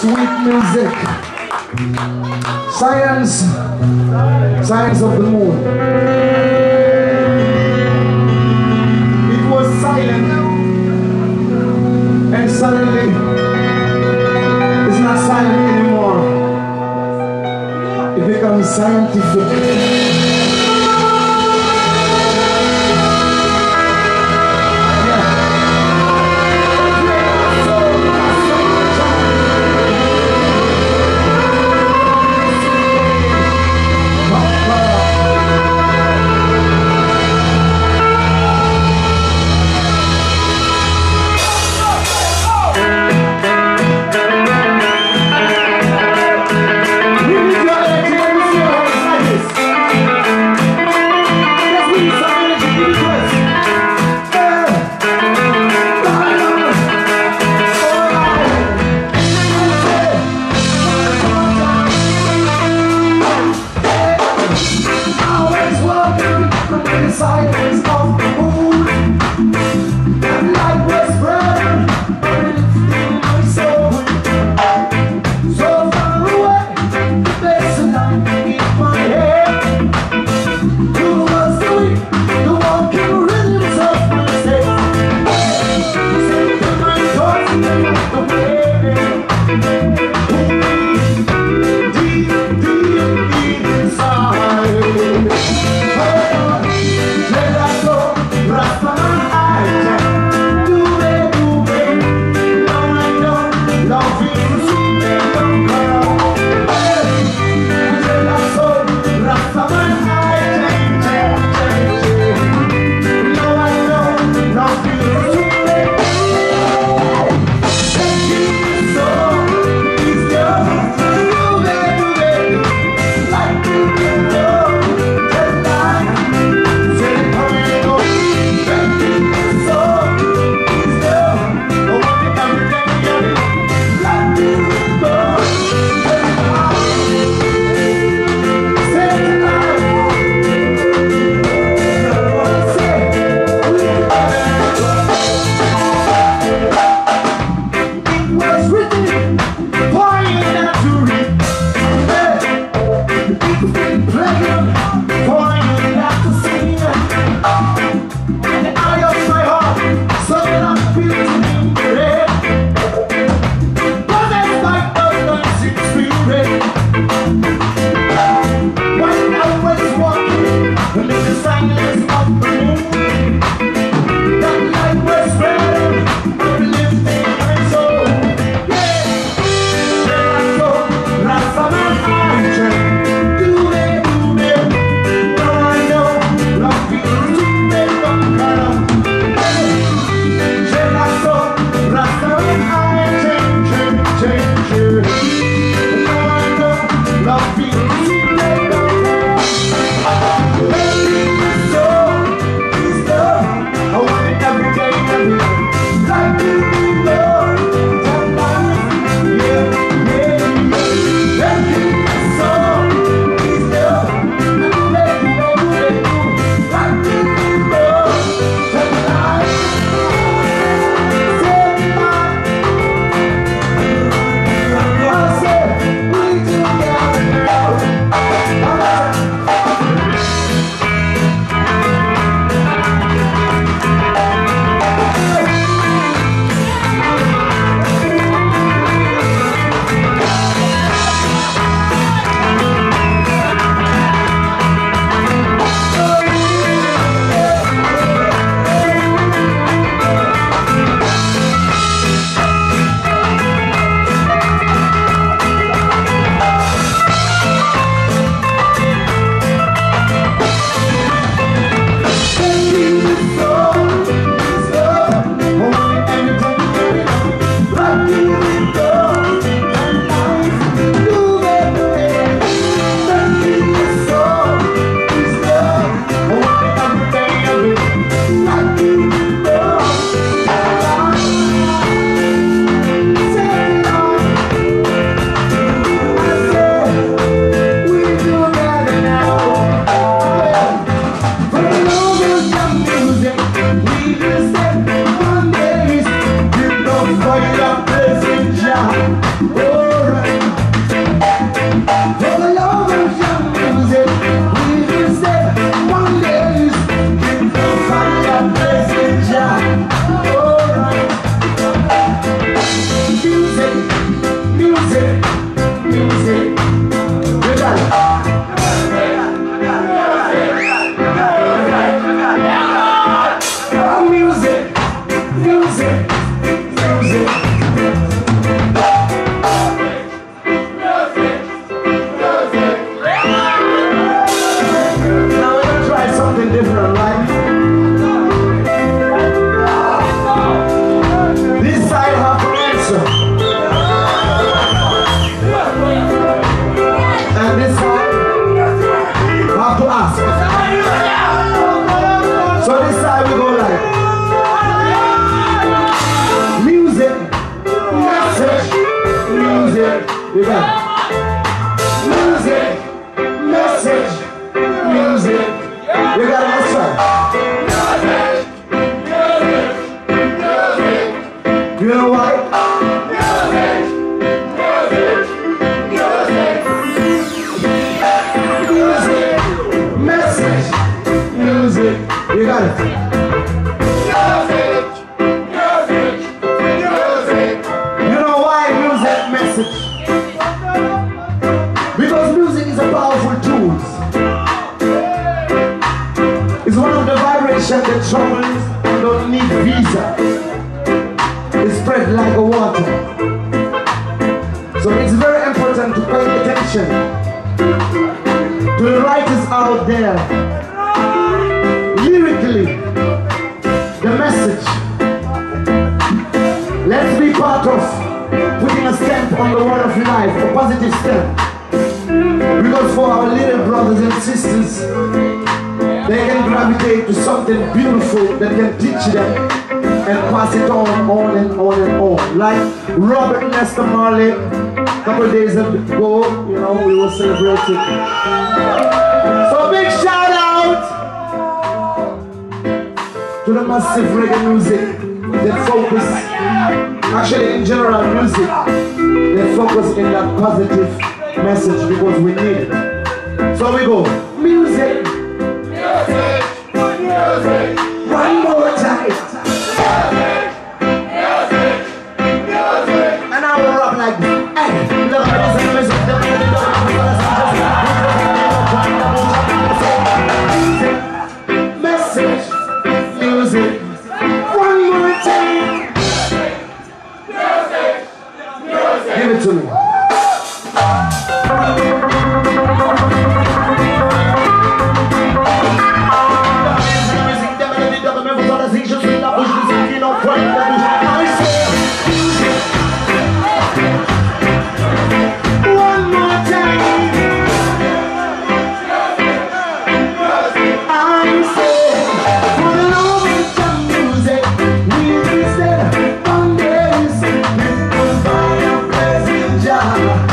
Sweet music. Science. Science of the moon. It was silent. And suddenly, it's not silent anymore. It becomes scientific. You got it. Music, message, music. You got it, what's up? Music, music, music. You know why? Music, music, music. Music, message, music. You got it. The writers out there. Lyrically, the message. Let's be part of putting a stamp on the world of life, a positive stamp. Because for our little brothers and sisters, they can gravitate to something beautiful that can teach them and pass it on, on and on and on. Like Robert Nesta Marley, a couple days ago, you know, we were celebrating. So big shout out to the massive reggae music that focus, actually in general music, they focus in that positive message because we need it. So we go, music, music, music.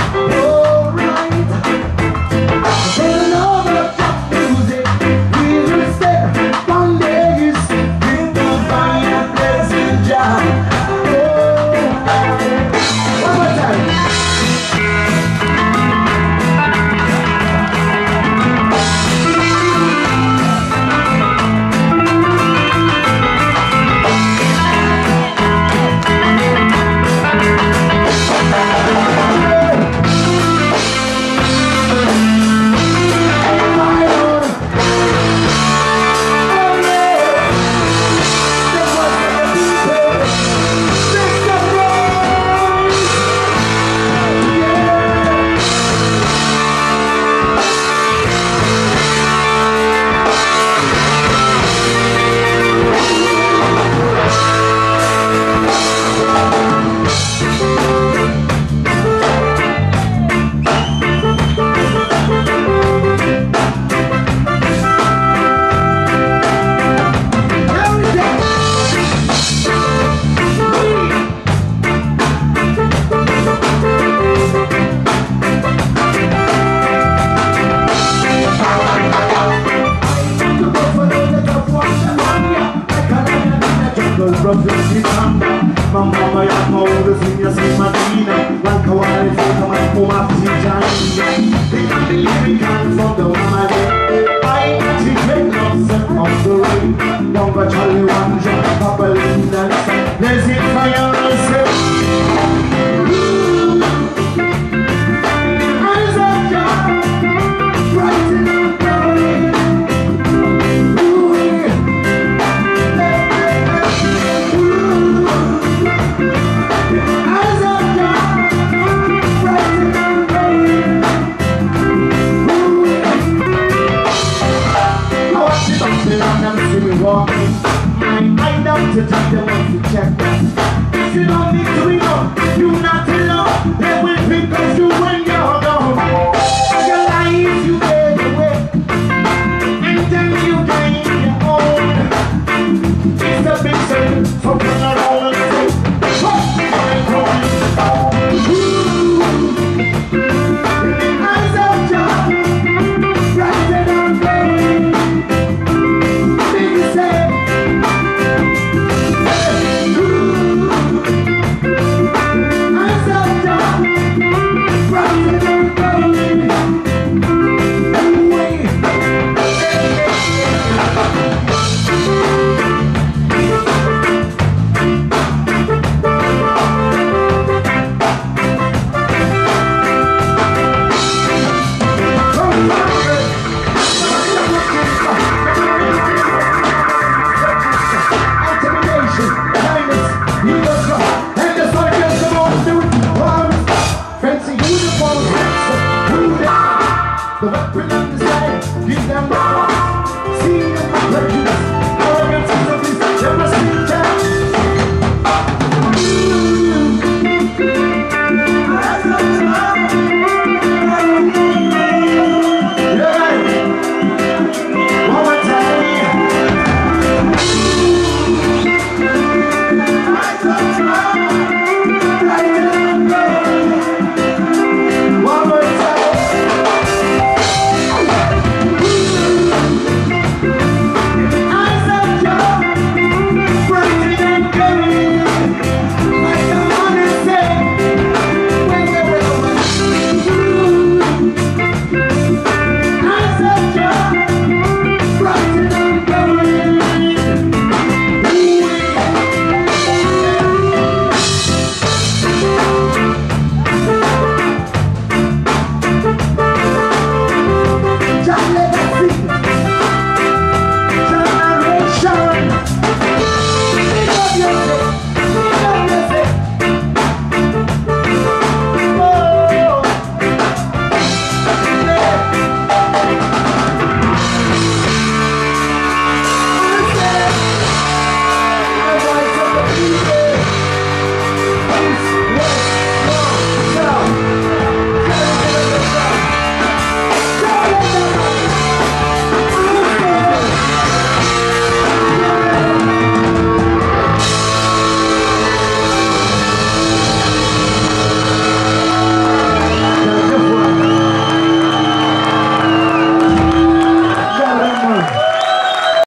Oh. from Zimbabwe My mama ya Paulo zinha zimadina Like a wine for the man for my vagina They got the living kind from the woman I got to take off set of the rain Now but Charlie To to check. You don't need to be you not alone. They will you when you're gone. Your